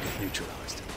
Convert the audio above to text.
Target neutralized.